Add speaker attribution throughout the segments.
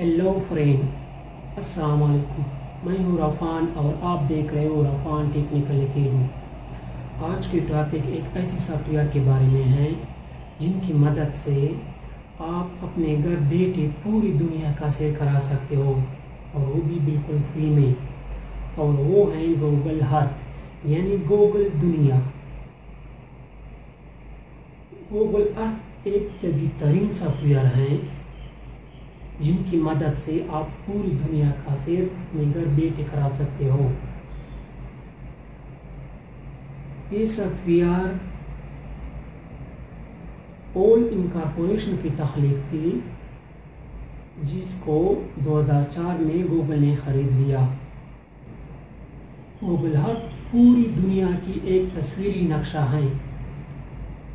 Speaker 1: Hello friend अस्सलाम वालेकुम मैं हूँ रफ़ान और आप देख रहे हो रफ़ान टेक्निकल अकेडमी आज की टॉपिक एक ऐसी सॉफ्टवेयर के बारे में है, जिनकी मदद से आप अपने घर बैठे पूरी दुनिया का शेयर करा सकते हो, और वो भी बिल्कुल फ्री में. और वो है गूगल हर्ट यानी गूगल दुनिया. गूगल अर्थ एक जदीद तरीन सॉफ्टवेयर है जिनकी मदद से आप पूरी दुनिया का सैर अपने घर बैठे करा सकते हो। ये सॉफ्टवेयर ओल इनकारपोरेशन की तख्लीक थी, जिसको 2004 में गूगल ने ख़रीद लिया। गूगल हट पूरी दुनिया की एक तस्वीरी नक्शा है,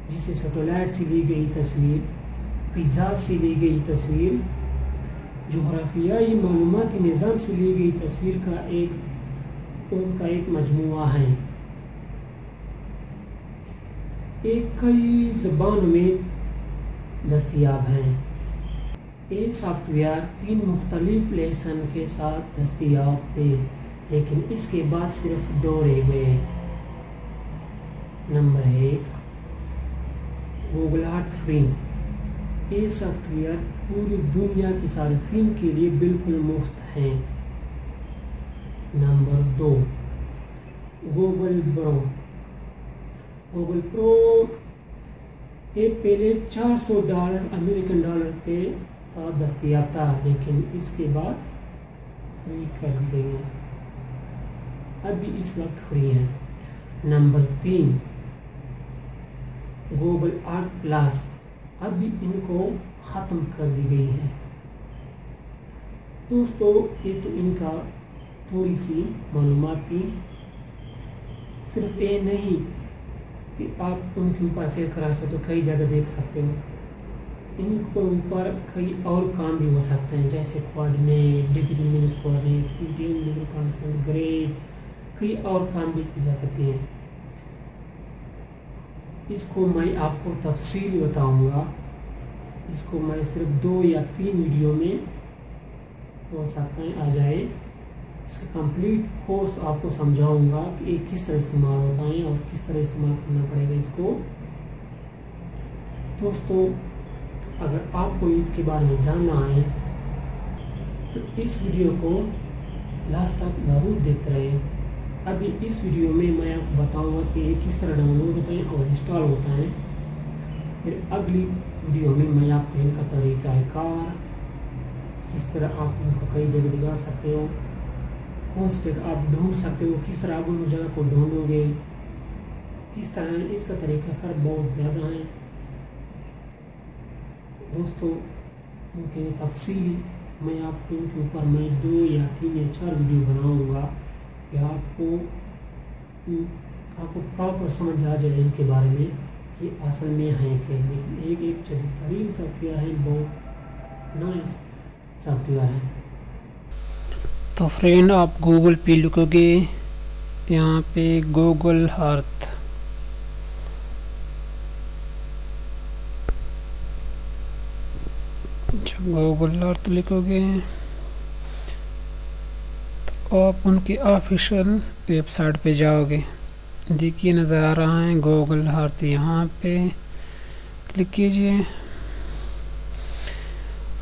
Speaker 1: जिसे सेटेलाइट से ली गई तस्वीर फिजा से ली गई तस्वीर जोग्राफियाई मालूम के निज़ाम से ली गई तस्वीर का एक उनका एक मजमूआ है। एक कई जबान में दस्तियाब हैं। ये सॉफ्टवेयर तीन मुख्तलिफ़ लेसन के साथ दस्तियाब थे, लेकिन इसके बाद सिर्फ़ दो रह गए। नंबर एक गूगल आर्ट फ़िल्म ये सॉफ्टवेयर पूरी दुनिया के सार्फिन के लिए बिल्कुल मुफ़्त है। नंबर दो गूगल प्रो गूगल प्रो ये पहले 400 डॉलर अमेरिकन डॉलर के साथ दस्तियाब था, लेकिन इसके बाद फ्री कर दिए गए अभी इस वक्त फ्री है। नंबर तीन गूगल आर्ट प्लस अभी इनको ख़त्म कर दी गई है। दोस्तों, ये तो इनका थोड़ी सी मालूम थी सिर्फ़ ये नहीं कि आप उनके ऊपर शेयर करा सकते हो कई जगह देख सकते हो। इनके ऊपर कई और काम भी हो सकते हैं, जैसे coordinate degree minus coordinate grade कई और काम भी की जा सकती हैं। इसको मैं आपको तफसील बताऊँगा। इसको मैं सिर्फ़ दो या तीन वीडियो में हो सकता है आ जाए। इसका कंप्लीट कोर्स आपको समझाऊँगा कि ये किस तरह इस्तेमाल होता है और किस तरह इस्तेमाल करना पड़ेगा इसको। दोस्तों, अगर आपको इसके बारे में जानना है तो इस वीडियो को लास्ट तक ज़रूर देखते रहें। अभी इस वीडियो में मैं आपको बताऊँगा कि ये किस तरह डाउनलोड होता है और इंस्टॉल होता है। फिर अगली वीडियो में मैं आपको इनका तरीका है कार, किस तरह आप उनको कई जगह दिखा सकते हो, कौन सी जगह आप ढूंढ सकते हो, किस तरह आप उन जगह को ढूंढोगे, किस तरह इसका तरीका कार बहुत ज़्यादा है। दोस्तों उनके तफसीली, मैं आपको ऊपर मैं दो या तीन या चार वीडियो बनाऊँगा। कि आपको आपको प्रॉपर समझ आ जाए इनके बारे में कि असल में है क्या लेकिन एक एक तरीन सॉफ्टवेयर है, बहुत नाइस सॉफ्टवेयर है।
Speaker 2: तो फ्रेंड आप गूगल पे लिखोगे, यहाँ पे गूगल अर्थ गूगल अर्थ लिखोगे आप उनकी ऑफिशियल वेबसाइट पे जाओगे। देखिए नज़र आ रहा है, गूगल हर्थ यहाँ पे। क्लिक कीजिए।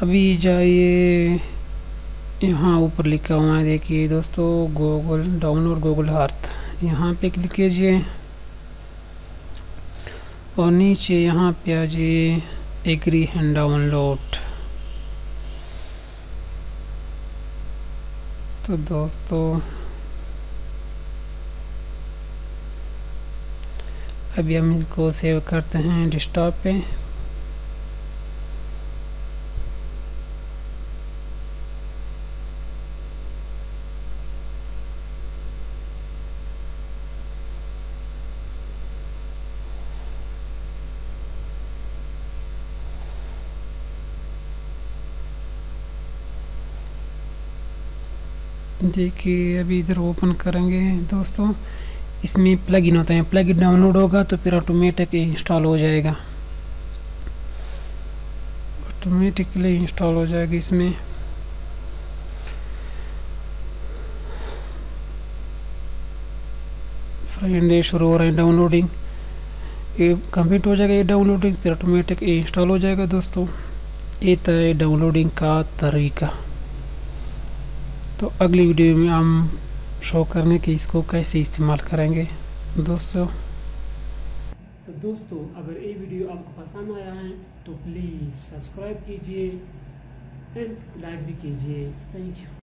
Speaker 2: अभी जाइए, यहाँ ऊपर लिखा हुआ है, देखिए दोस्तों, गूगल, डाउनलोड गूगल हर्थ यहाँ पे क्लिक कीजिए। और नीचे यहाँ पे आ जाइए, एग्री एंड डाउनलोड। तो दोस्तों अभी हम इनको सेव करते हैं डेस्कटॉप पे। देखिए अभी इधर ओपन करेंगे दोस्तों। इसमें प्लग इन होता है। प्लग इन डाउनलोड होगा तो फिर ऑटोमेटिक इंस्टॉल हो जाएगा। ऑटोमेटिकली इंस्टॉल हो जाएगा इसमें। फ्रेंड शुरू हो रहे हैं डाउनलोडिंग ये कंप्लीट हो जाएगा ये डाउनलोडिंग फिर ऑटोमेटिक इंस्टॉल हो जाएगा दोस्तों। ये था डाउनलोडिंग का तरीका। तो अगली वीडियो में हम शो करने की इसको कैसे इस्तेमाल करेंगे। दोस्तों।
Speaker 1: तो दोस्तों, अगर ये वीडियो आपको पसंद आया है तो प्लीज़ सब्सक्राइब कीजिए एंड लाइक भी कीजिए। Thank you